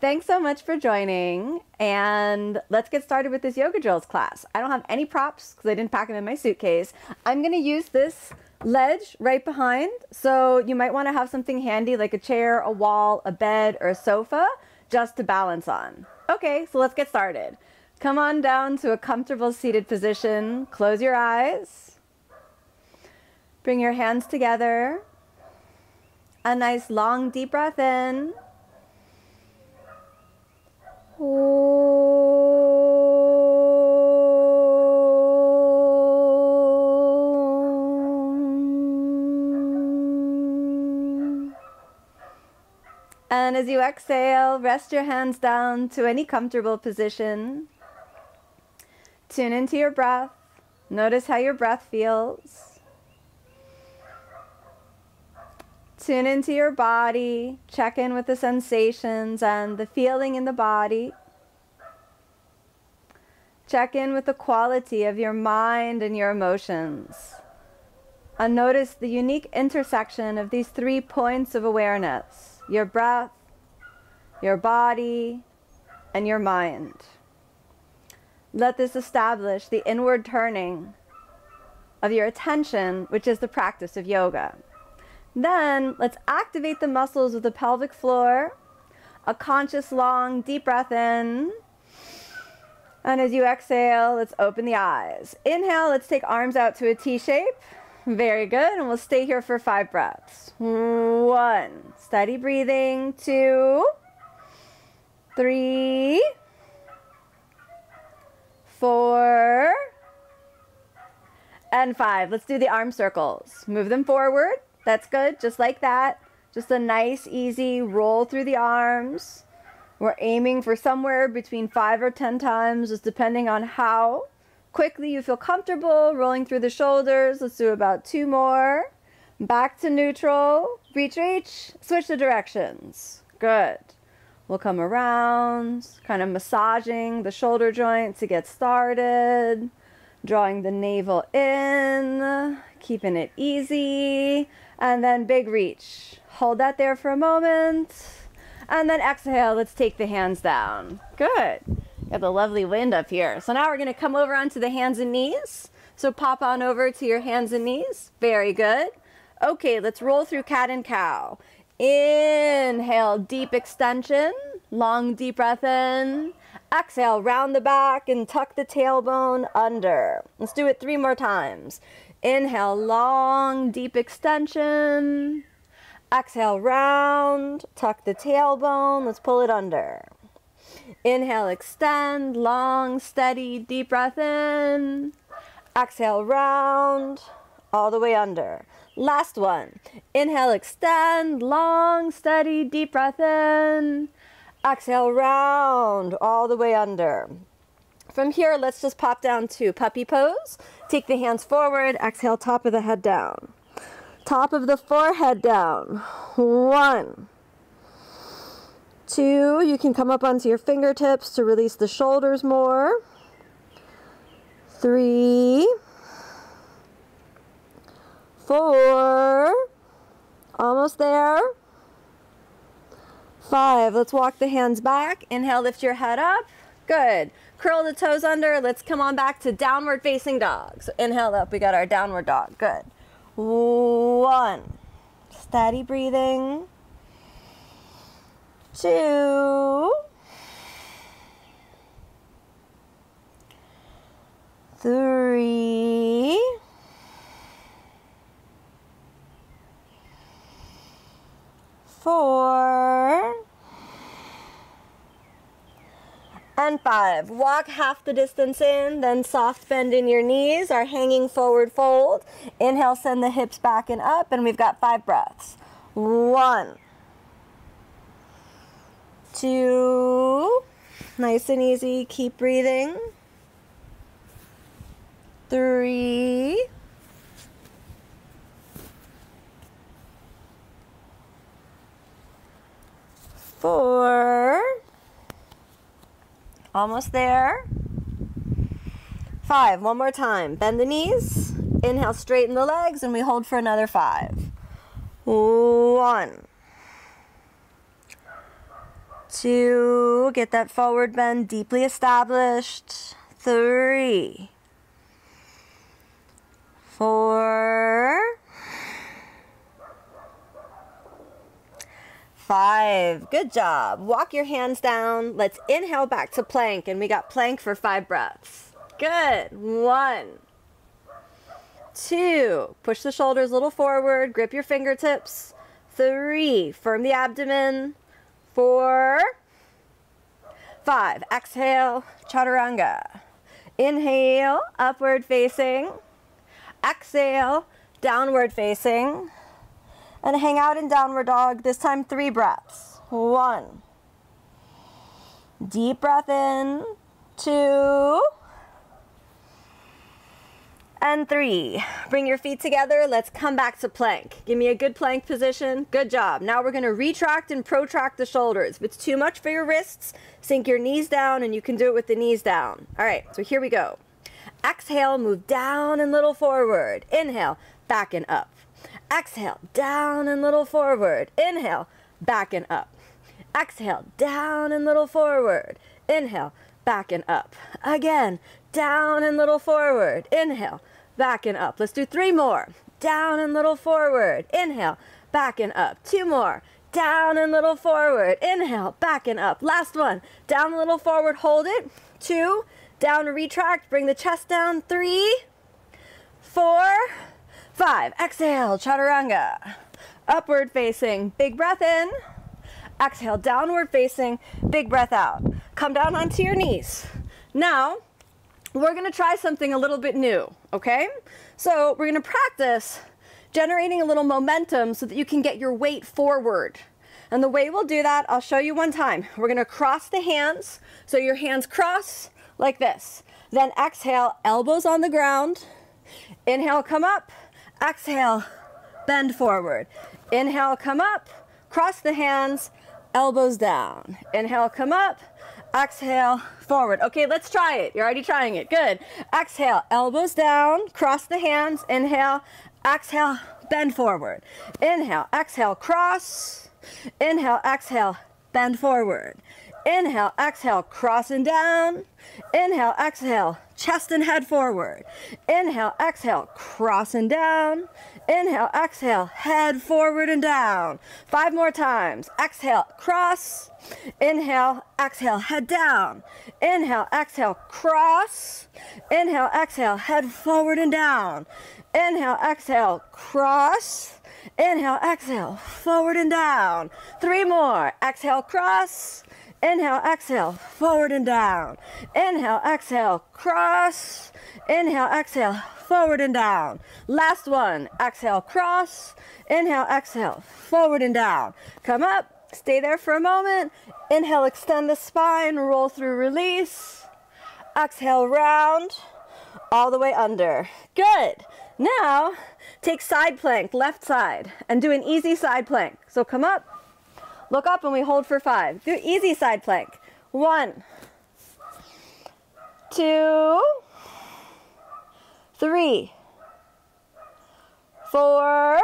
Thanks so much for joining. And let's get started with this yoga drills class. I don't have any props because I didn't pack them in my suitcase. I'm going to use this ledge right behind. So you might want to have something handy like a chair, a wall, a bed, or a sofa just to balance on. Okay, so let's get started. Come on down to a comfortable seated position. Close your eyes. Bring your hands together. A nice long deep breath in. And as you exhale, rest your hands down to any comfortable position. Tune into your breath. Notice how your breath feels. Tune into your body. Check in with the sensations and the feeling in the body. Check in with the quality of your mind and your emotions. And notice the unique intersection of these three points of awareness your breath, your body, and your mind. Let this establish the inward turning of your attention, which is the practice of yoga. Then let's activate the muscles of the pelvic floor. A conscious, long, deep breath in. And as you exhale, let's open the eyes. Inhale, let's take arms out to a T shape. Very good. And we'll stay here for five breaths. One. Steady breathing. Two, three, four, And five. Let's do the arm circles. Move them forward. That's good. Just like that. Just a nice, easy roll through the arms. We're aiming for somewhere between five or ten times, just depending on how quickly you feel comfortable rolling through the shoulders. Let's do about two more. Back to neutral. Reach, reach. Switch the directions. Good. We'll come around, kind of massaging the shoulder joint to get started. Drawing the navel in, keeping it easy. And then big reach. Hold that there for a moment. And then exhale, let's take the hands down. Good. Got the lovely wind up here. So now we're going to come over onto the hands and knees. So pop on over to your hands and knees. Very good. Okay, let's roll through cat and cow. Inhale, deep extension. Long, deep breath in. Exhale, round the back and tuck the tailbone under. Let's do it three more times. Inhale, long, deep extension. Exhale, round, tuck the tailbone. Let's pull it under. Inhale, extend, long, steady, deep breath in. Exhale, round, all the way under. Last one. Inhale, extend, long, steady, deep breath in. Exhale, round, all the way under. From here, let's just pop down to puppy pose. Take the hands forward, exhale, top of the head down. Top of the forehead down. One. Two, you can come up onto your fingertips to release the shoulders more. Three. Four. Almost there. Five. Let's walk the hands back. Inhale, lift your head up. Good. Curl the toes under. Let's come on back to downward facing dog. So inhale up. We got our downward dog. Good. One. Steady breathing two, three, four, and five. Walk half the distance in, then soft bend in your knees, our hanging forward fold. Inhale, send the hips back and up, and we've got five breaths. One two. Nice and easy. Keep breathing. Three. Four. Almost there. Five. One more time. Bend the knees. Inhale, straighten the legs, and we hold for another five. One Two, get that forward bend deeply established. Three, four, five. Good job. Walk your hands down. Let's inhale back to plank, and we got plank for five breaths. Good. One, two. Push the shoulders a little forward. Grip your fingertips. Three. Firm the abdomen. Four, five. Exhale, chaturanga. Inhale, upward facing. Exhale, downward facing. And hang out in downward dog, this time three breaths. One. Deep breath in. Two. And three. Bring your feet together. Let's come back to plank. Give me a good plank position. Good job. Now we're going to retract and protract the shoulders. If it's too much for your wrists, sink your knees down and you can do it with the knees down. All right, so here we go. Exhale, move down and little forward. Inhale, back and up. Exhale, down and little forward. Inhale, back and up. Exhale, down and little forward. Inhale, back and up. Again, down and little forward. Inhale, back and up. Let's do three more. Down and little forward. Inhale, back and up. Two more. Down and little forward. Inhale, back and up. Last one. Down a little forward, hold it. Two, down, retract, bring the chest down. Three, four, five. Exhale, chaturanga. Upward facing, big breath in. Exhale, downward facing, big breath out. Come down onto your knees. Now, we're gonna try something a little bit new, okay? So we're gonna practice generating a little momentum so that you can get your weight forward. And the way we'll do that, I'll show you one time. We're gonna cross the hands, so your hands cross like this. Then exhale, elbows on the ground. Inhale, come up. Exhale, bend forward. Inhale, come up. Cross the hands, elbows down. Inhale, come up. Exhale, forward. Okay, let's try it. You're already trying it. Good. Exhale, elbows down, cross the hands. Inhale, exhale, bend forward. Inhale, exhale, cross. Inhale, exhale, bend forward. Inhale, exhale, crossing down. Inhale, exhale, chest and head forward. Inhale, exhale, crossing down. Inhale, exhale, head forward and down. Five more times. Exhale, cross. Inhale, exhale, head down. Inhale, exhale, cross. Inhale, exhale, head forward and down. Inhale, exhale, cross. Inhale, exhale, forward and down. Three more. Exhale, cross. Inhale, exhale, forward and down. Inhale, exhale, cross. Inhale, exhale, forward and down. Last one. Exhale, cross. Inhale, exhale, forward and down. Come up, stay there for a moment. Inhale, extend the spine, roll through, release. Exhale, round, all the way under. Good. Now, take side plank, left side, and do an easy side plank. So come up, look up, and we hold for five. Do easy side plank. One, two, three, four,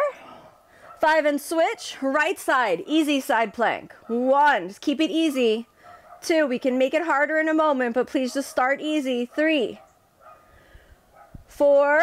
five, and switch. Right side, easy side plank. One, just keep it easy. Two, we can make it harder in a moment, but please just start easy. Three, four,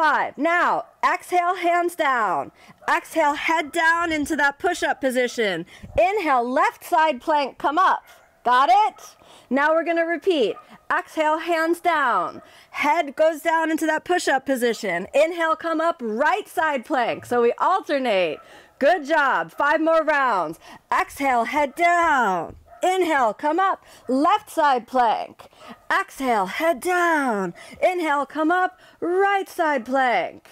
five. Now, exhale, hands down. Exhale, head down into that push-up position. Inhale, left side plank, come up. Got it? Now we're gonna repeat. Exhale, hands down. Head goes down into that push-up position. Inhale, come up, right side plank. So we alternate. Good job. Five more rounds. Exhale, head down. Inhale, come up, left side plank. Exhale, head down. Inhale, come up, right side plank.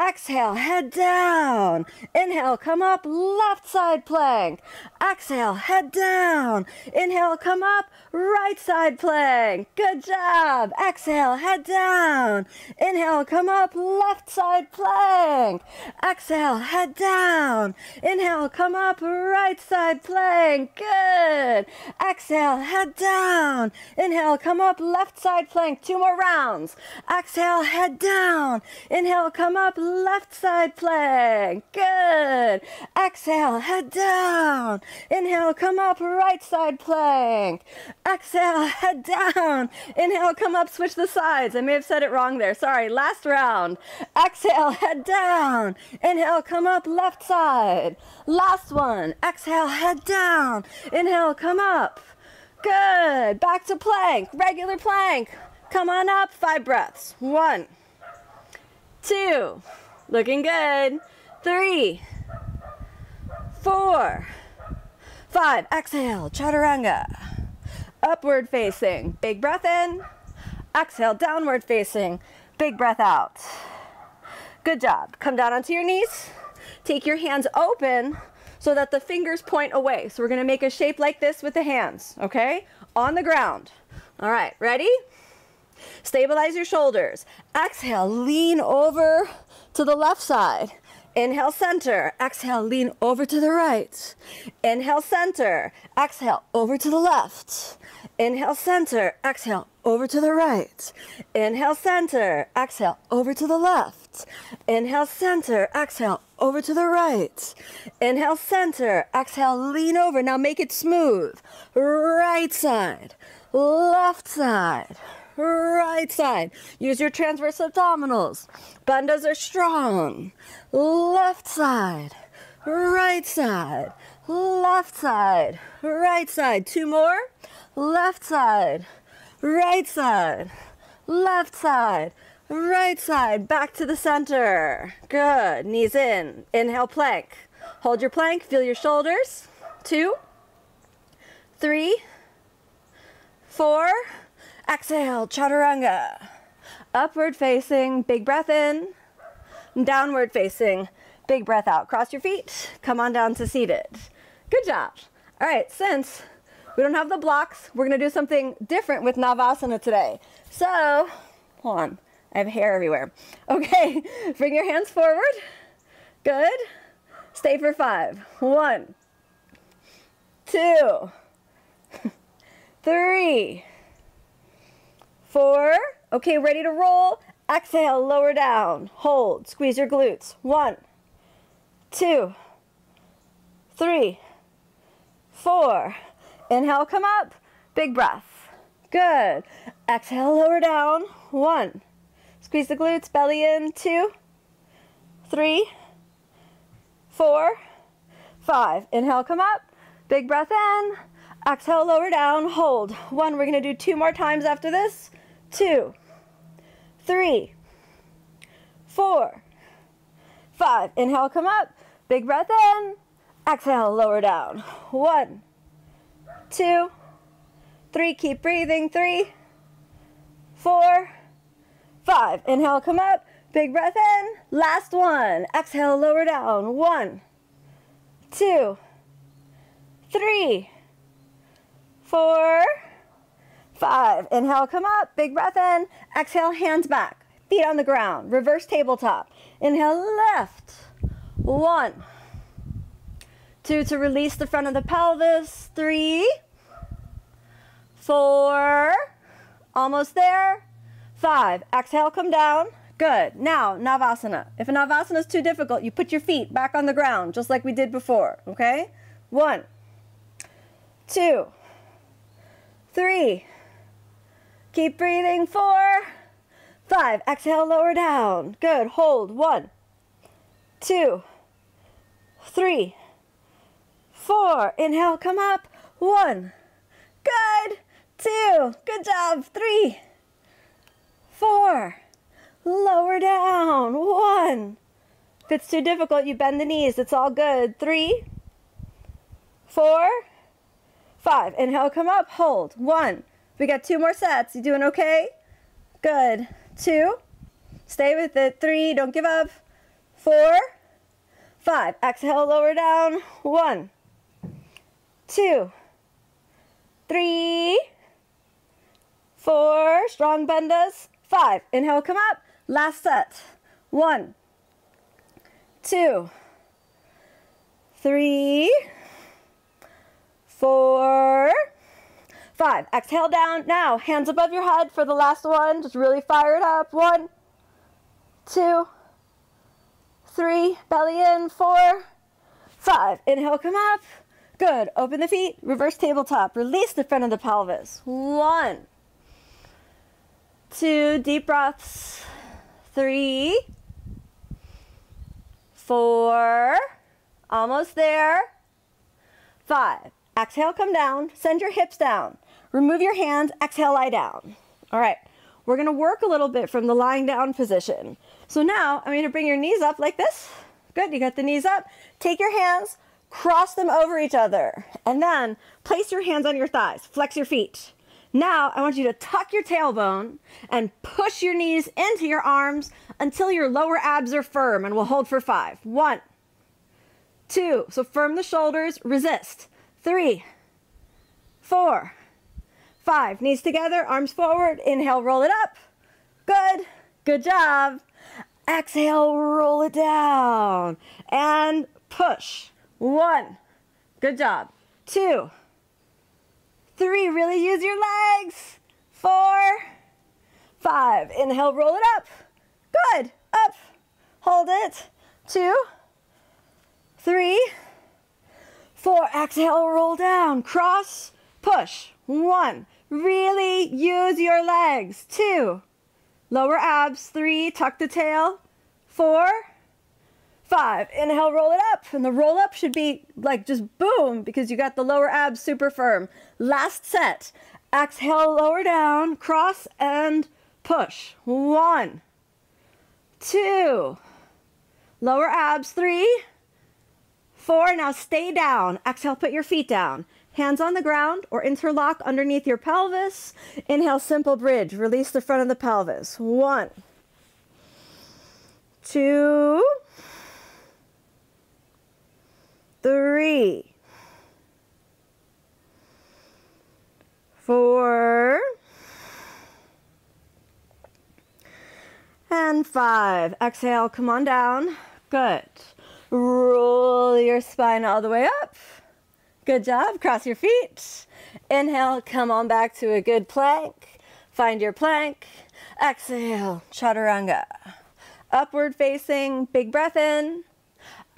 Exhale, head down. Inhale, come up, left side plank. Exhale, head down. Inhale, come up, right side plank. Good job. Exhale, head down. Inhale, come up, left side plank. Exhale, head down. Inhale, come up, right side plank. Good. Exhale, head down. Inhale, come up, left side plank. Two more rounds. Exhale, head head down. Inhale, come up, left side plank. Good. Exhale, head down. Inhale, come up, right side plank. Exhale, head down. Inhale, come up, switch the sides. I may have said it wrong there. Sorry. Last round. Exhale, head down. Inhale, come up, left side. Last one. Exhale, head down. Inhale, come up. Good. Back to plank. Regular plank. Come on up. Five breaths. One, two. Looking good. Three, four, five. Exhale. Chaturanga. Upward facing. Big breath in. Exhale. Downward facing. Big breath out. Good job. Come down onto your knees. Take your hands open so that the fingers point away. So we're gonna make a shape like this with the hands, okay? On the ground. All right, ready? Stabilize your shoulders. Exhale, lean over to the left side. Inhale, center. Exhale, lean over to the right. Inhale, center. Exhale, over to the left. Inhale, center. Exhale, over to the right. Inhale, center. Exhale, over to the left. Inhale, center. Exhale, over to the right. Inhale, center. Exhale, lean over. Now make it smooth. Right side, left side, right side. Use your transverse abdominals. Bandhas are strong. Left side, right side, left side, right side. Two more. Left side, right side, left side, right side. Back to the center. Good. Knees in. Inhale, plank. Hold your plank. Feel your shoulders. Two, three, four. Exhale, chaturanga. Upward facing, big breath in. Downward facing, big breath out. Cross your feet. Come on down to seated. Good job. All right, since we don't have the blocks. We're going to do something different with Navasana today. So, hold on. I have hair everywhere. Okay, bring your hands forward. Good. Stay for five. One, two, three, four. Okay, ready to roll. Exhale, lower down. Hold. Squeeze your glutes. One, two, three, four. Inhale, come up. Big breath. Good. Exhale, lower down. One. Squeeze the glutes, belly in. Two, three, four, five. Inhale, come up. Big breath in. Exhale, lower down. Hold. One. We're going to do two more times after this. Two, three, four, five. Inhale, come up. Big breath in. Exhale, lower down. One, two, three. Keep breathing. Three, four, five. Inhale, come up. Big breath in. Last one. Exhale, lower down. One, two, three, four, five. Inhale, come up. Big breath in. Exhale, hands back. Feet on the ground. Reverse tabletop. Inhale, left. One, two to release the front of the pelvis. Three, four, almost there. Five. Exhale, come down. Good. Now, Navasana. If a Navasana is too difficult, you put your feet back on the ground, just like we did before, okay? One, two, three. Keep breathing. Four, five. Exhale, lower down. Good. Hold. One, two, three, four. Inhale, come up. One. Good. Two. Good job. Three, four. Lower down. One. If it's too difficult, you bend the knees. It's all good. Three, four, five. Inhale, come up. Hold. One. We got two more sets. You doing okay? Good. Two. Stay with it. Three. Don't give up. Four, five. Exhale, lower down. One, two, three, four. Strong bandhas. Five. Inhale, come up. Last set. One, two, three, four, five. Exhale down. Now, hands above your head for the last one. Just really fire it up. One, two, three, belly in, four, five. Inhale, come up. Good. Open the feet, reverse tabletop. Release the front of the pelvis. One, two, deep breaths. Three, four, almost there. Five. Exhale, come down. Send your hips down. Remove your hands. Exhale, lie down. All right. We're to work a little bit from the lying down position. So now I'm to bring your knees up like this. Good. You got the knees up. Take your hands, cross them over each other, and then place your hands on your thighs. Flex your feet. Now I want you to tuck your tailbone and push your knees into your arms until your lower abs are firm and we'll hold for five. One, two, so firm the shoulders, resist. Three, four, five. Knees together, arms forward. Inhale, roll it up. Good. Good job. Exhale, roll it down. And push. One. Good job. Two. Three. Really use your legs. Four. Five. Inhale, roll it up. Good. Up. Hold it. Two. Three. Four. Exhale, roll down. Cross. Push. One. Really use your legs. Two. Lower abs. Three. Tuck the tail. Four. Five. Inhale, roll it up. And the roll up should be like just boom because you got the lower abs super firm. Last set. Exhale, lower down. Cross and push. One. Two. Lower abs. Three. Four. Now stay down. Exhale, put your feet down. Hands on the ground or interlock underneath your pelvis. Inhale, simple bridge. Release the front of the pelvis. One, two, three, four, and five. Exhale, come on down. Good. Roll your spine all the way up. Good job. Cross your feet. Inhale, come on back to a good plank. Find your plank. Exhale, chaturanga. Upward facing, big breath in.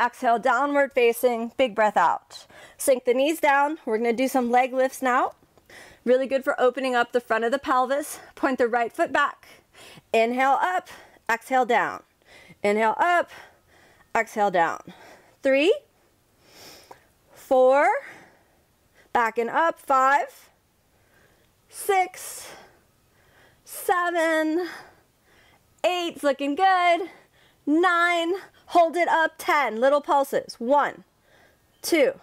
Exhale, downward facing, big breath out. Sink the knees down. We're going to do some leg lifts now. Really good for opening up the front of the pelvis. Point the right foot back. Inhale up, exhale down. Inhale up, exhale down. Three, four, backing up, five, six, seven, eight's looking good, nine, hold it up, 10, little pulses, one, two,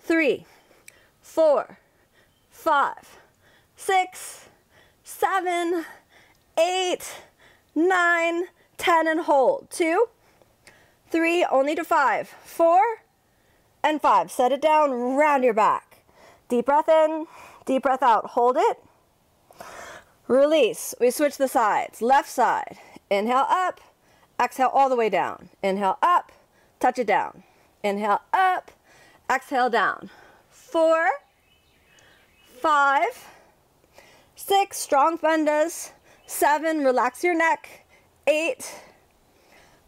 three, four, five, six, seven, eight, nine, ten, and hold, two, three, only to five, four, and five. Set it down, round your back. Deep breath in, deep breath out. Hold it. Release. We switch the sides. Left side. Inhale up. Exhale all the way down. Inhale up. Touch it down. Inhale up. Exhale down. Four. Five. Six. Strong bandhas. Seven. Relax your neck. Eight.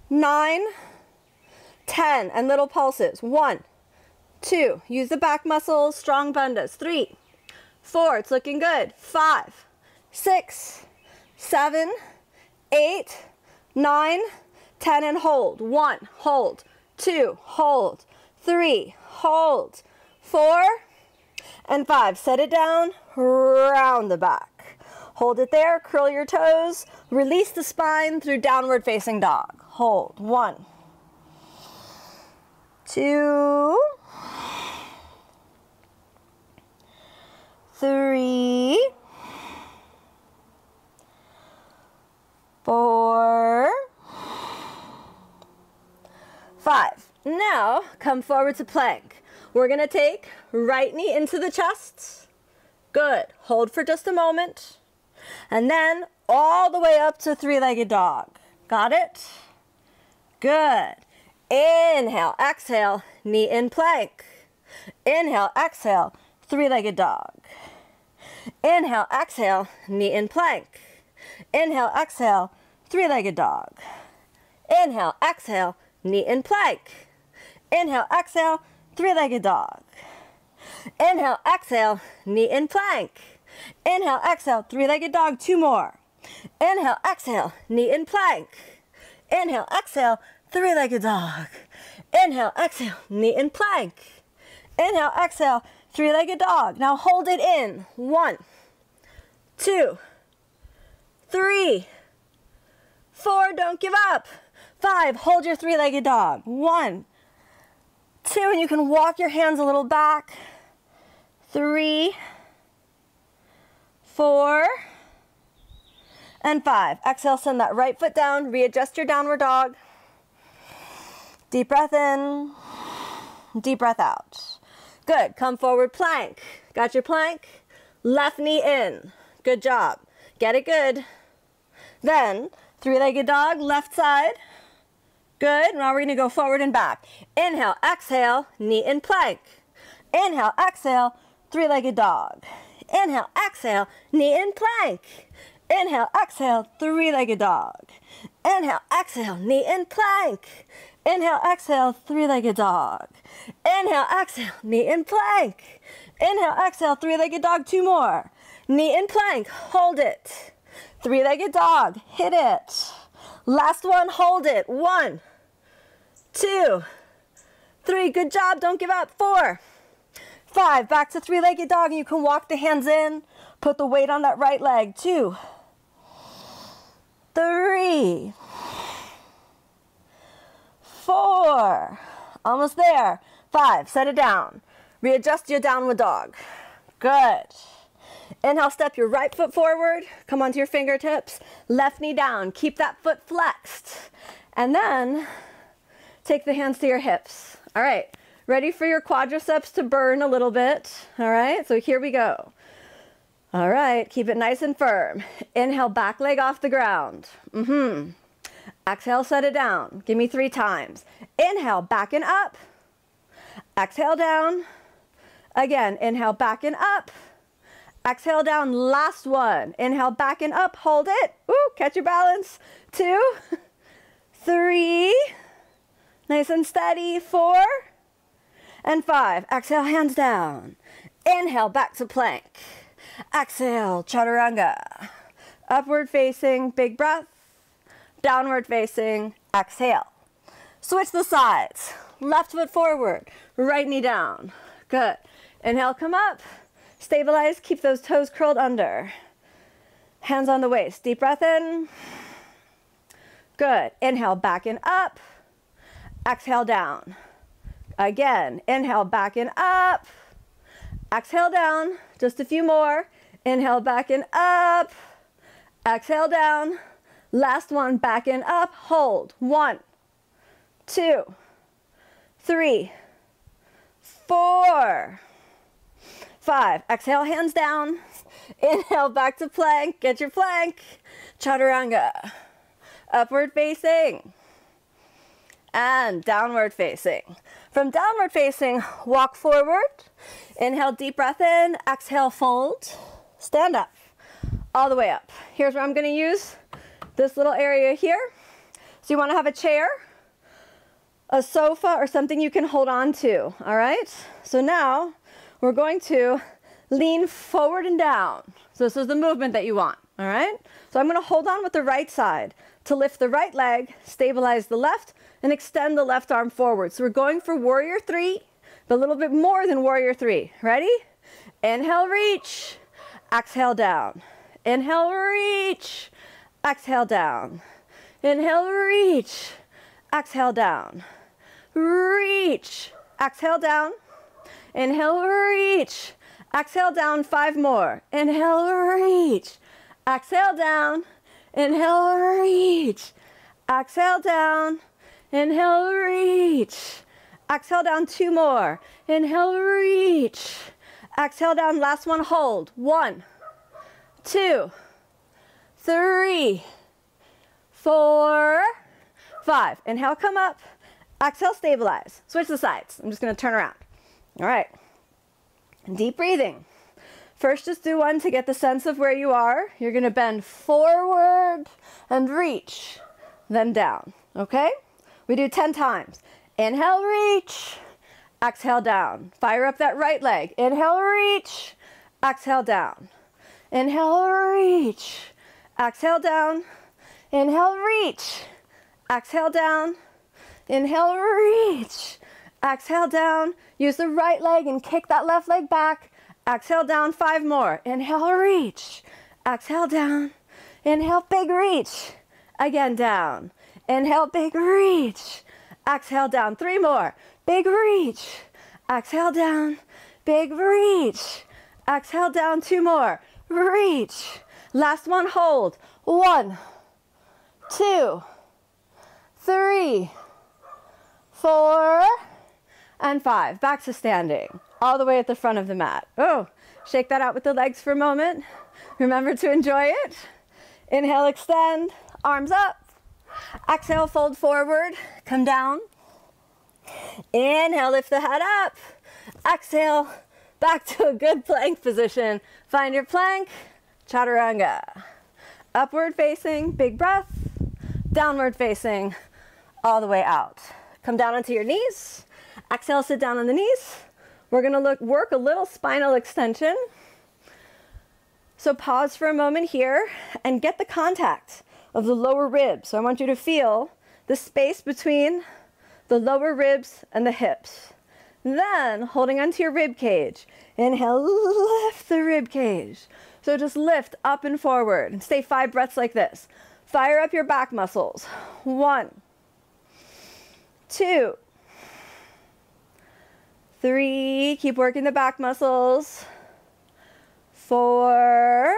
Nine. Ten. And little pulses. One. Two, use the back muscles, strong bandhas. Three, four, it's looking good. Five, six, seven, eight, nine, ten, and hold. One, hold. Two, hold. Three, hold. Four, and five. Set it down, round the back. Hold it there, curl your toes, release the spine through downward facing dog. Hold. One, two, three, four, five. Now come forward to plank. We're gonna take right knee into the chest. Good. Hold for just a moment. And then all the way up to three-legged dog. Got it? Good. Inhale, exhale, knee in plank. Inhale, exhale, three-legged dog. Inhale, exhale, knee in plank. Inhale, exhale, three-legged dog. Inhale, exhale, knee and plank. Inhale, exhale, three-legged dog. Inhale, exhale, knee and plank. Inhale, exhale, three-legged dog, two more. Inhale, exhale, knee and plank. Inhale, exhale, three-legged dog. Inhale, exhale, knee and plank. Inhale, exhale, three-legged dog. Now hold it in. One, two, three, four, don't give up. Five, hold your three-legged dog. One, two, and you can walk your hands a little back. Three, four, and five. Exhale, send that right foot down, readjust your downward dog. Deep breath in, deep breath out. Good, come forward plank. Got your plank? Left knee in. Good job. Get it good. Then, three-legged dog, left side. Good, now we're gonna go forward and back. Inhale, exhale, knee in plank. Inhale, exhale, three-legged dog. Inhale, exhale, knee in plank. Inhale, exhale, three-legged dog. Inhale, exhale, knee in plank. Inhale, exhale, three-legged dog. Inhale, exhale, knee in plank. Inhale, exhale, three-legged dog, two more. Knee in plank, hold it. Three-legged dog, hit it. Last one, hold it. One, two, three, good job, don't give up. Four, five, back to three-legged dog, and you can walk the hands in. Put the weight on that right leg. Two, three, four, almost there. Five, set it down. Readjust your downward dog. Good. Inhale, step your right foot forward. Come onto your fingertips. Left knee down. Keep that foot flexed. And then take the hands to your hips. All right. Ready for your quadriceps to burn a little bit. All right. So here we go. All right. Keep it nice and firm. Inhale, back leg off the ground. Mm-hmm. Exhale, set it down. Give me three times. Inhale, back and up. Exhale down. Again, inhale, back and up. Exhale down, last one. Inhale, back and up, hold it. Ooh, catch your balance. Two, three, nice and steady. Four, and five. Exhale, hands down. Inhale, back to plank. Exhale, chaturanga. Upward facing, big breath. Downward facing, exhale. Switch the sides. Left foot forward, right knee down. Good. Inhale, come up. Stabilize, keep those toes curled under. Hands on the waist. Deep breath in. Good. Inhale, back and up. Exhale down. Again, inhale, back and up. Exhale down. Just a few more. Inhale, back and up. Exhale down. Last one, back and up. Hold. One, two, three, four, five. Exhale, hands down. Inhale, back to plank. Get your plank. Chaturanga. Upward facing. And downward facing. From downward facing, walk forward. Inhale, deep breath in. Exhale, fold. Stand up. All the way up. Here's where I'm going to use this little area here. So you want to have a chair, a sofa, or something you can hold on to. All right? So now we're going to lean forward and down. So this is the movement that you want. All right? So I'm going to hold on with the right side to lift the right leg, stabilize the left, and extend the left arm forward. So we're going for warrior three, but a little bit more than warrior three. Ready? Inhale, reach. Exhale, down. Inhale, reach. Exhale, down. Inhale, reach. Exhale, down. Reach. Exhale, down. Inhale, reach. Exhale, down. Five more. Inhale, reach. Exhale, down. Inhale, reach. Exhale, down. Inhale, reach. Exhale down, two more. Inhale, reach. Exhale down, last one, hold. One, two, three, four, five. Inhale, come up. Exhale, stabilize. Switch the sides. I'm just gonna turn around. All right. Deep breathing. First, just do one to get the sense of where you are. You're gonna bend forward and reach. then down. Okay? We do 10 times. Inhale, reach. Exhale, down. Fire up that right leg. Inhale, reach. Exhale, down. Inhale, reach. Exhale, down. Inhale, reach. Exhale, down. Inhale, reach. Exhale, down. Use the right leg and kick that left leg back. Exhale, down. Five more. Inhale, reach. Exhale, down. Inhale, big reach. Again, down. Inhale, big reach. Exhale, down. Three more. Big reach. Exhale, down. Big reach. Exhale, down. Two more. Reach. Last one, hold. One, two, three, four, and five. Back to standing. All the way at the front of the mat. Oh, shake that out with the legs for a moment. Remember to enjoy it. Inhale, extend, arms up. Exhale, fold forward, come down. Inhale, lift the head up. Exhale, back to a good plank position. Find your plank, chaturanga. Upward facing, big breath. Downward facing, all the way out. Come down onto your knees. Exhale, sit down on the knees. We're gonna look, work a little spinal extension. So pause for a moment here and get the contact of the lower ribs. So I want you to feel the space between the lower ribs and the hips. Then holding onto your rib cage. Inhale, lift the rib cage. So just lift up and forward stay five breaths like this. Fire up your back muscles. One, two, three. Keep working the back muscles. Four,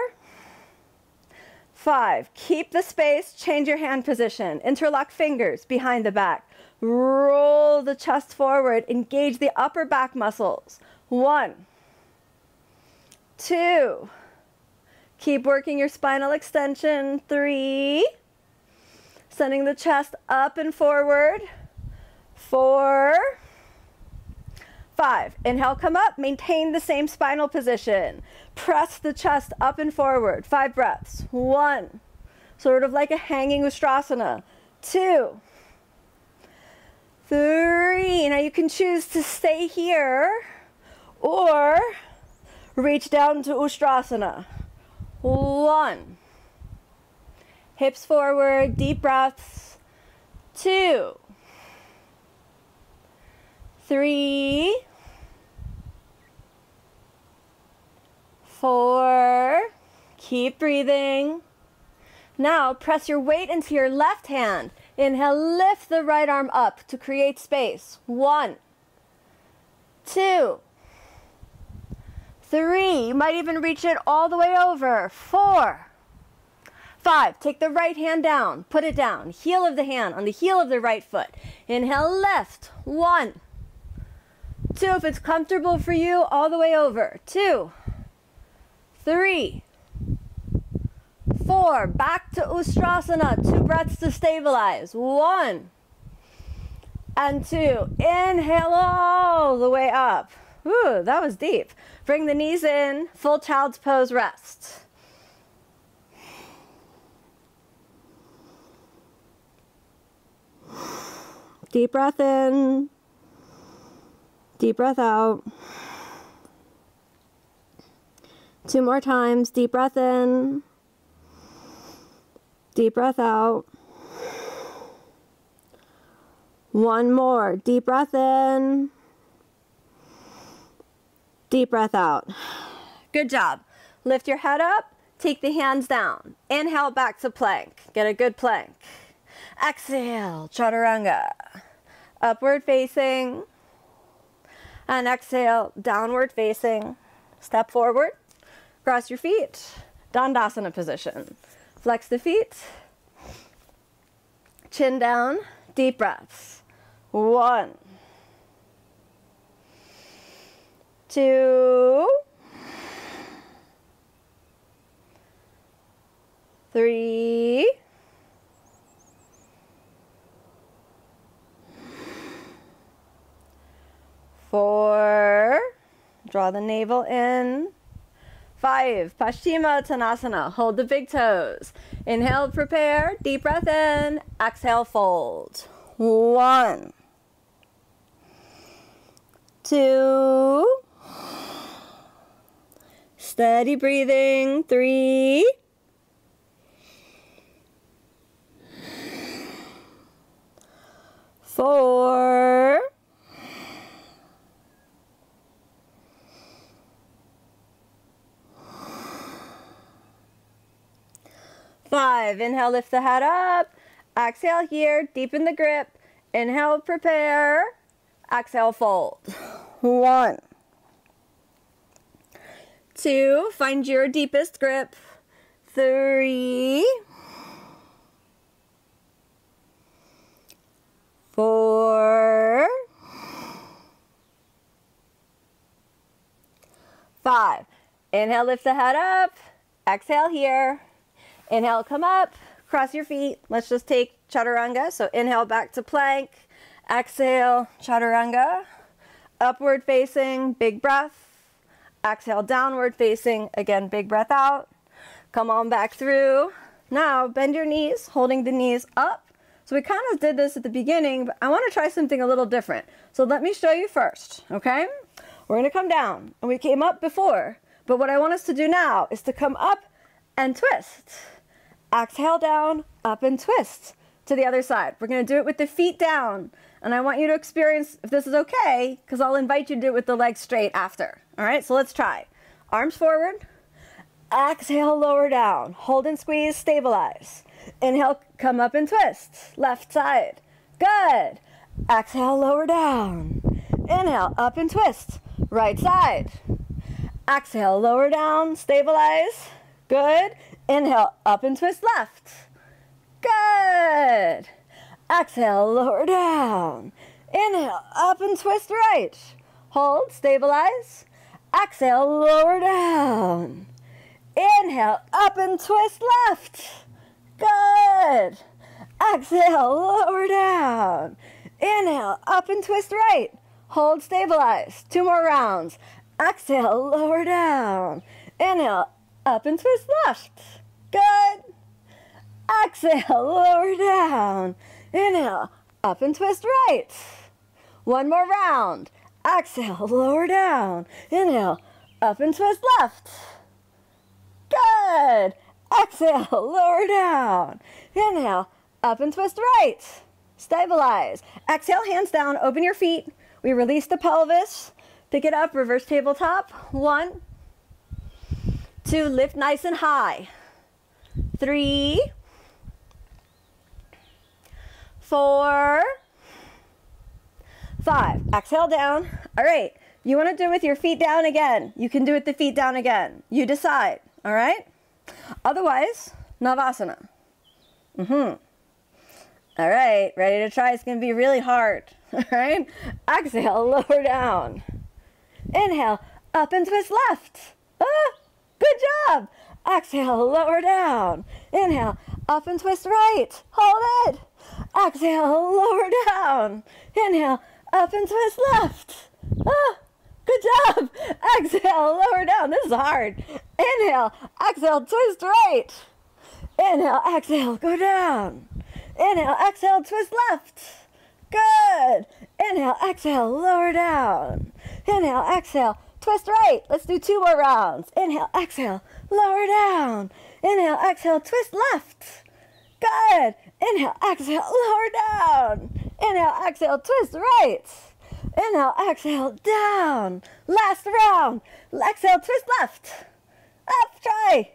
Five, keep the space, change your hand position. Interlock fingers behind the back. Roll the chest forward, engage the upper back muscles. One, two, keep working your spinal extension. Three, sending the chest up and forward. Four, Five, inhale, come up, maintain the same spinal position. Press the chest up and forward. Five breaths. One, sort of like a hanging Ustrasana. Two, three. Now you can choose to stay here or reach down to Ustrasana. One, hips forward, deep breaths. Two, three, four, keep breathing. Now press your weight into your left hand. Inhale, lift the right arm up to create space. One, two, three. You might even reach it all the way over. Four, five. Take the right hand down, put it down. Heel of the hand on the heel of the right foot. Inhale, lift. One, Two, if it's comfortable for you, all the way over. Two, three, four. Back to Ustrasana. Two breaths to stabilize. One and two. Inhale all the way up. Ooh, that was deep. Bring the knees in. Full child's pose rest. Deep breath in. Deep breath out. Two more times. Deep breath in. Deep breath out. One more. Deep breath in. Deep breath out. Good job. Lift your head up. Take the hands down. Inhale back to plank. Get a good plank. Exhale, chaturanga. Upward facing and exhale, downward facing. Step forward, cross your feet, Dandasana position. Flex the feet, chin down, deep breaths. One, two, three, four, draw the navel in, Five, Paschimottanasana. Hold the big toes. Inhale, prepare. Deep breath in. Exhale, fold. One, two, steady breathing. Three, four, five. Inhale, lift the head up. Exhale here, deepen the grip. Inhale, prepare. Exhale, fold. One. Two, find your deepest grip. three, four, five. Inhale, lift the head up. Exhale here. Inhale, come up, cross your feet. Let's just take chaturanga. So inhale back to plank. Exhale, chaturanga. Upward facing, big breath. Exhale, downward facing. Again, big breath out. Come on back through. Now, bend your knees, holding the knees up. So we kind of did this at the beginning, but I want to try something a little different. So let me show you first, okay? We're going to come down, and we came up before. But what I want us to do now is to come up and twist. Exhale down, up and twist to the other side. We're going to do it with the feet down. And I want you to experience if this is okay, because I'll invite you to do it with the legs straight after. All right, so let's try. Arms forward. Exhale, lower down. Hold and squeeze, stabilize. Inhale, come up and twist. Left side. Good. Exhale, lower down. Inhale, up and twist. Right side. Exhale, lower down, stabilize. Good. Inhale, up and twist left. Good. Exhale, lower down. Inhale, up and twist right. Hold, stabilize. Exhale, lower down. Inhale, up and twist left. Good. Exhale, lower down. Inhale, up and twist right. Hold, stabilize. Two more rounds. Exhale, lower down. Inhale, up and twist left. Good. Exhale, lower down. Inhale, up and twist right. One more round. Exhale, lower down. Inhale, up and twist left. Good. Exhale, lower down. Inhale, up and twist right. Stabilize. Exhale, hands down, open your feet. We release the pelvis. Pick it up, reverse tabletop. One, two, lift nice and high. Three, four, five. Exhale down. All right. You want to do it with your feet down again. You can do it with the feet down again. You decide. All right. Otherwise, Navasana. Mm-hmm. All right. Ready to try? It's going to be really hard. All right. Exhale, lower down. Inhale, up and twist left. Ah, good job. Exhale, lower down. Inhale, up and twist right. Hold it. Exhale, lower down. Inhale, up and twist left. Ah, good job. Exhale, lower down. This is hard. Inhale, exhale, twist right. Inhale, exhale, go down. Inhale, exhale, twist left. Good. Inhale, exhale, lower down. Inhale, exhale, twist right. Let's do two more rounds. Inhale, exhale, lower down. Inhale, exhale, twist left. Good. Inhale, exhale, lower down. Inhale, exhale, twist right. Inhale, exhale, down. Last round. Exhale, twist left. Up, try.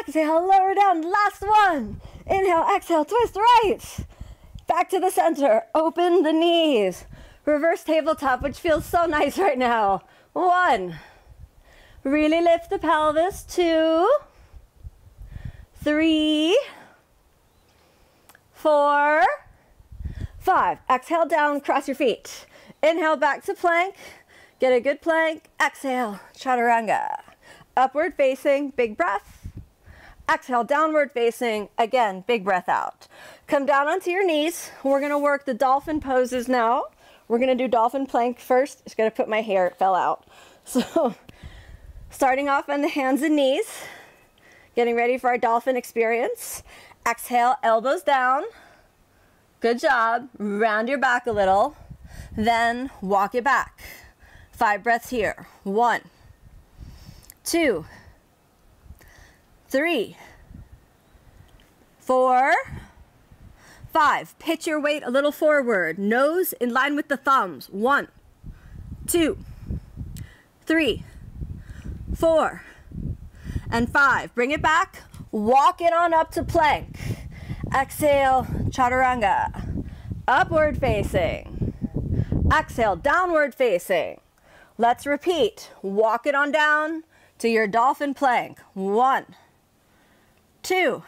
Exhale, lower down. Last one. Inhale, exhale, twist right. Back to the center. Open the knees. Reverse tabletop, which feels so nice right now. One. Really lift the pelvis. Two. Three. Four. Five. Exhale down, cross your feet. Inhale back to plank. Get a good plank. Exhale, chaturanga. Upward facing, big breath. Exhale, downward facing. Again, big breath out. Come down onto your knees. We're to work the dolphin poses now. We're to do dolphin plank first. Just to put my hair, it fell out. So Starting off on the hands and knees, getting ready for our dolphin experience. Exhale, elbows down. Good job. Round your back a little. Then walk it back. Five breaths here. One, two, three, four, five. Pitch your weight a little forward. Nose in line with the thumbs. One, two, three, four, and five. Bring it back. Walk it on up to plank. Exhale, chaturanga. Upward facing. Exhale, downward facing. Let's repeat. Walk it on down to your dolphin plank. One, two,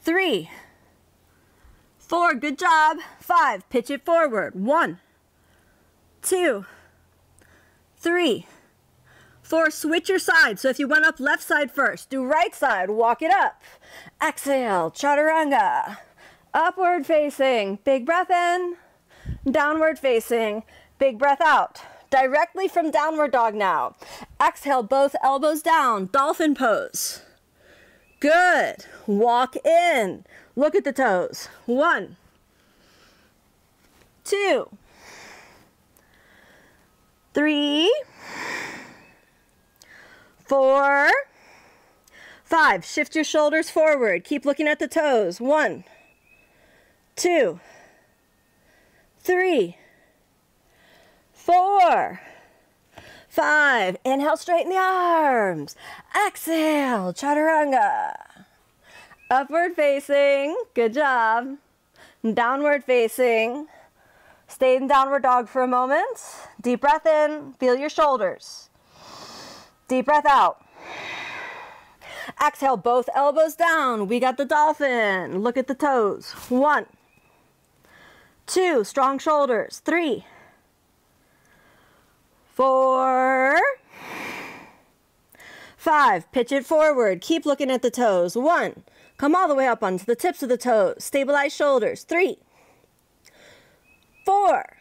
three, four. Good job. Five. Pitch it forward. One, two, three, four. Switch your side. So if you went up left side first, do right side. Walk it up. Exhale, chaturanga. Upward facing. Big breath in. Downward facing. Big breath out. Directly from downward dog now. Exhale, both elbows down. Dolphin pose. Good. Walk in. Look at the toes. One, two, three, four, five. Shift your shoulders forward. Keep looking at the toes. One, two, three, four, five. Inhale, straighten the arms. Exhale, chaturanga. Upward facing, good job. Downward facing. Stay in downward dog for a moment. Deep breath in, feel your shoulders. Deep breath out. Exhale, both elbows down. We got the dolphin. Look at the toes. One, two, strong shoulders. Three, four, five. Pitch it forward. Keep looking at the toes. One, come all the way up onto the tips of the toes. Stabilize shoulders. Three, four,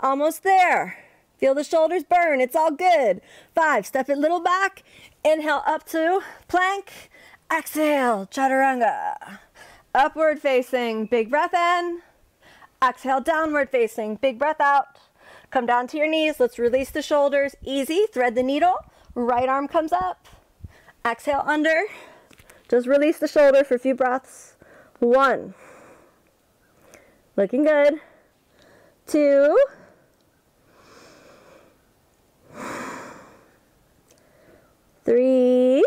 almost there. Feel the shoulders burn. It's all good. Five, step it little back. Inhale up to plank. Exhale, chaturanga. Upward facing, big breath in. Exhale, downward facing, big breath out. Come down to your knees. Let's release the shoulders. Easy. Thread the needle. Right arm comes up. Exhale under. Just release the shoulder for a few breaths. One. Looking good. Two. Three.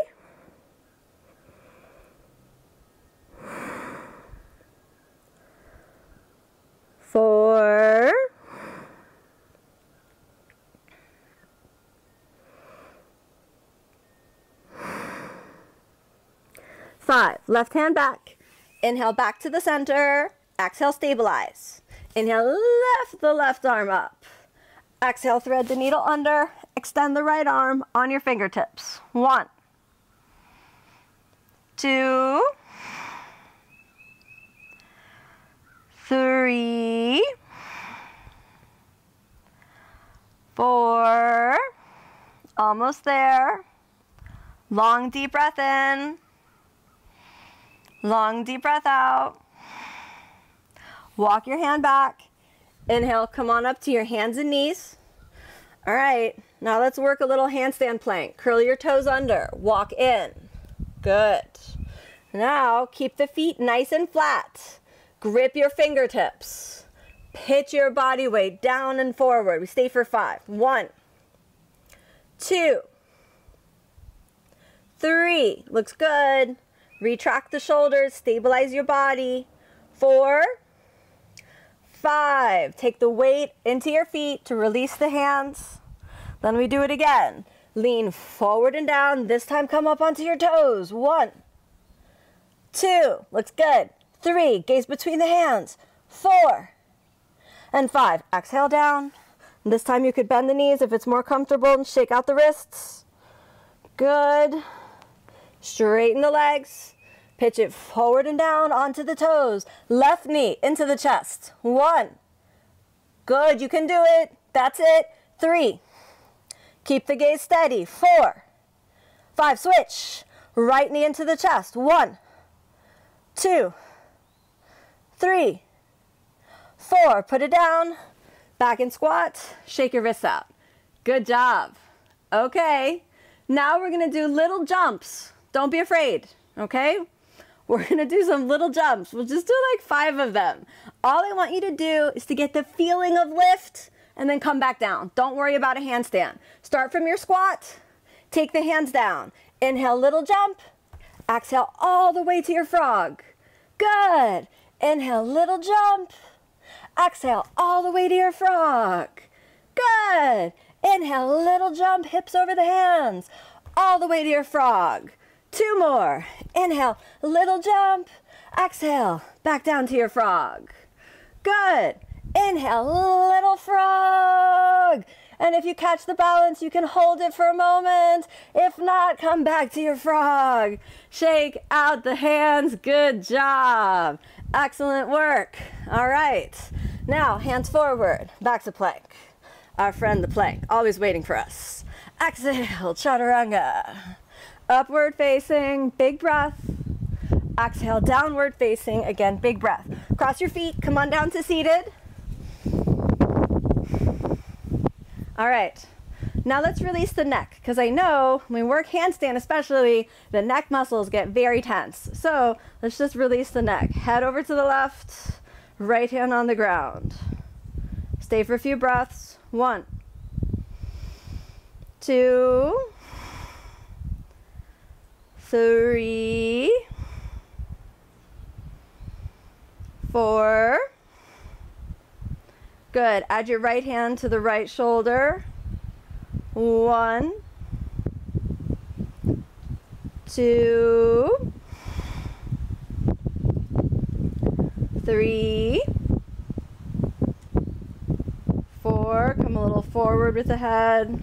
Four. Five. Left hand back. Inhale back to the center. Exhale, stabilize. Inhale, lift the left arm up. Exhale, thread the needle under. Extend the right arm on your fingertips. One, two, three, four, almost there. Long deep breath in. Long deep breath out. Walk your hand back. Inhale, come on up to your hands and knees. All right, now let's work a little handstand plank. Curl your toes under, walk in. Good. Now keep the feet nice and flat. Grip your fingertips. Pitch your body weight down and forward. We stay for five. One, two, three. Looks good. Retract the shoulders, stabilize your body. Four, five. Take the weight into your feet to release the hands. Then we do it again. Lean forward and down. This time come up onto your toes. One, two. Looks good. Three. Gaze between the hands. Four. And five. Exhale down. This time you could bend the knees if it's more comfortable and shake out the wrists. Good. Straighten the legs. Pitch it forward and down onto the toes. Left knee into the chest. One. Good, you can do it. That's it. Three. Keep the gaze steady. Four, five, switch. Right knee into the chest. One, two, three, four. Put it down. Back in squat. Shake your wrists out. Good job. Okay. Now we're going to do little jumps. Don't be afraid. Okay. We're going to do some little jumps. We'll just do like five of them. All I want you to do is to get the feeling of lift and then come back down. Don't worry about a handstand. Start from your squat. Take the hands down. Inhale, little jump. Exhale all the way to your frog. Good. Inhale, little jump. Exhale all the way to your frog. Good. Inhale, little jump, hips over the hands, all the way to your frog. Two more. Inhale, little jump. Exhale, back down to your frog. Good. Inhale, little frog. And if you catch the balance, you can hold it for a moment. If not, come back to your frog. Shake out the hands. Good job. Excellent work. All right. Now, hands forward, back to plank. Our friend the plank, always waiting for us. Exhale, chaturanga. Upward facing, big breath. Exhale, downward facing, again, big breath. Cross your feet, come on down to seated. All right, now let's release the neck because I know when we work handstand especially, the neck muscles get very tense. So let's just release the neck. Head over to the left, right hand on the ground. Stay for a few breaths. One, two, three, four. Good. Add your right hand to the right shoulder. One, two, three, four. Come a little forward with the head.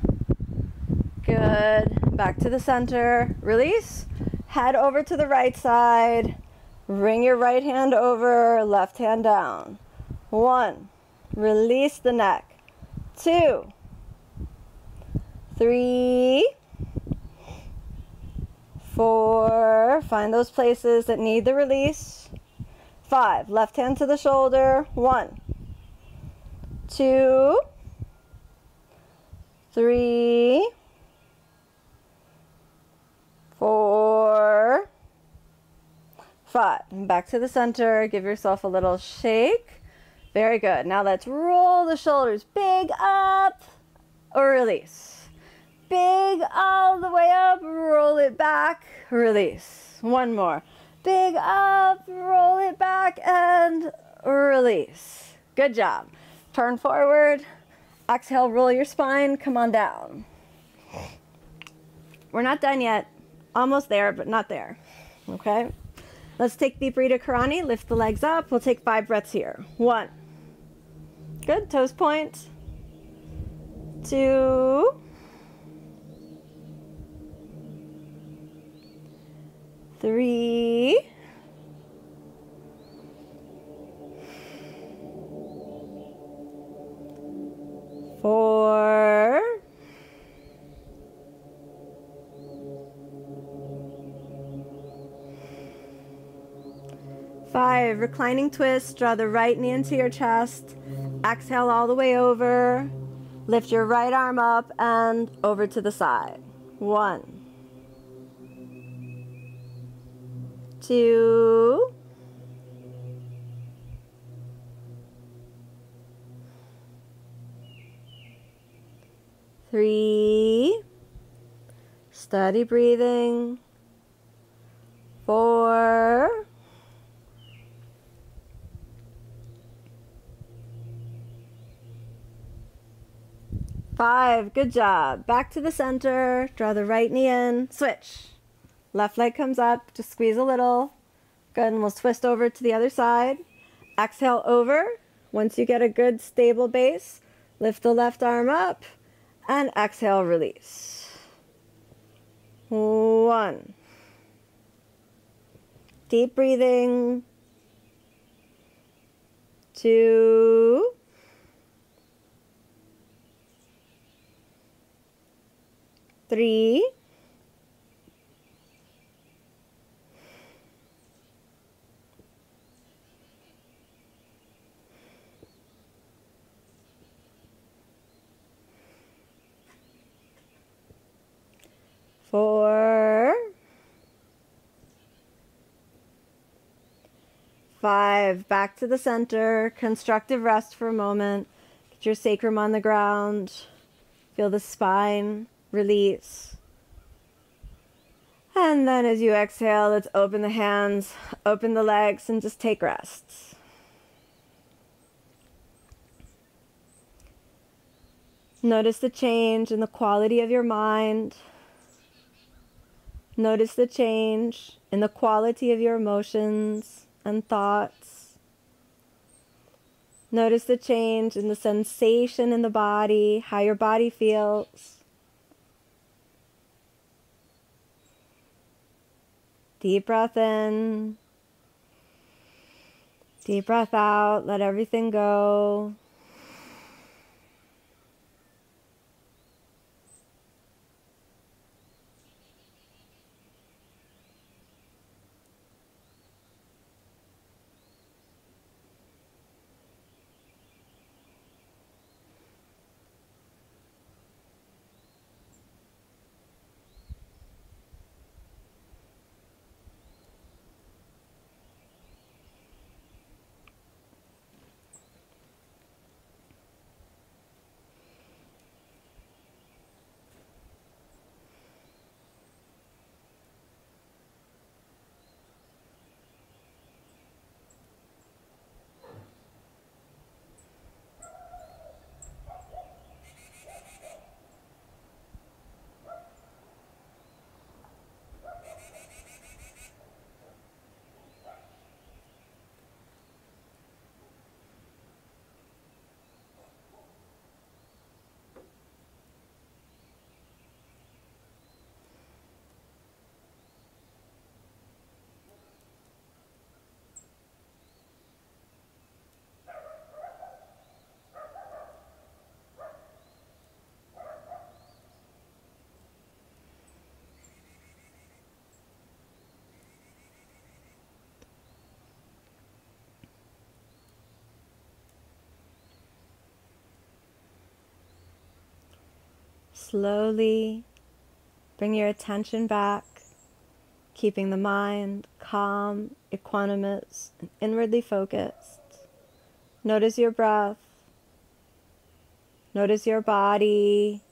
Good. Back to the center. Release. Head over to the right side. Bring your right hand over, left hand down. One. Release the neck. Two, three, four. Find those places that need the release. Five. Left hand to the shoulder. One two, three, four, five. back to the center. Give yourself a little shake. Very good. Now let's roll the shoulders big up or release. Big all the way up, roll it back, release. One more. Big up, roll it back, and release. Good job. Turn forward. Exhale, roll your spine. Come on down. We're not done yet. Almost there, but not there. Okay? Let's take Viparita Karani. Lift the legs up. We'll take five breaths here. One. Good. Toes point. Two. Three. four, five, reclining twist, draw the right knee into your chest, exhale all the way over, lift your right arm up and over to the side. One, two, three, steady breathing, four, five, good job. Back to the center, draw the right knee in, switch. Left leg comes up, just squeeze a little. Good, and we'll twist over to the other side. Exhale over. Once you get a good stable base, lift the left arm up and exhale, release. One. Deep breathing. Two. Three, four, five, back to the center, constructive rest for a moment. Get your sacrum on the ground. Feel the spine release. And then as you exhale, let's open the hands, open the legs, and just take rests. Notice the change in the quality of your mind. Notice the change in the quality of your emotions and thoughts. Notice the change in the sensation in the body, how your body feels. Deep breath in. Deep breath out. Let everything go. Slowly bring your attention back, keeping the mind calm, equanimous, and inwardly focused. Notice your breath. Notice your body.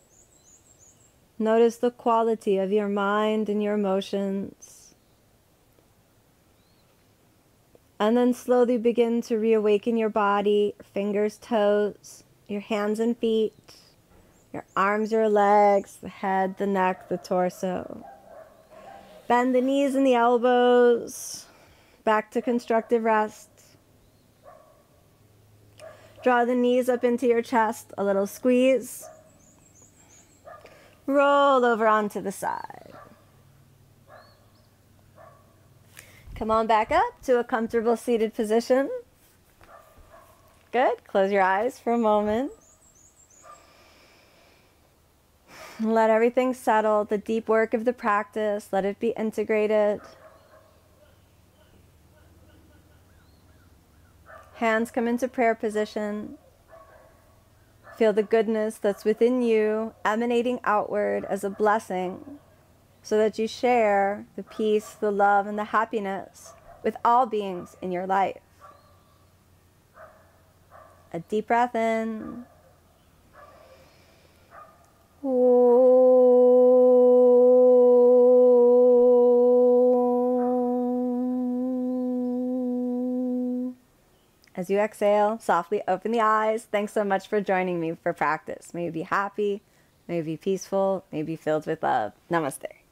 Notice the quality of your mind and your emotions. And then slowly begin to reawaken your body, fingers, toes, your hands and feet your arms, your legs, the head, the neck, the torso. Bend the knees and the elbows. Back to constructive rest. Draw the knees up into your chest, a little squeeze. Roll over onto the side. Come on back up to a comfortable seated position. Good. Close your eyes for a moment. Let everything settle, the deep work of the practice, let it be integrated. Hands come into prayer position. Feel the goodness that's within you emanating outward as a blessing so that you share the peace, the love, and the happiness with all beings in your life. A deep breath in. As you exhale, softly open the eyes. Thanks so much for joining me for practice. May you be happy, may you be peaceful, may you be filled with love. Namaste.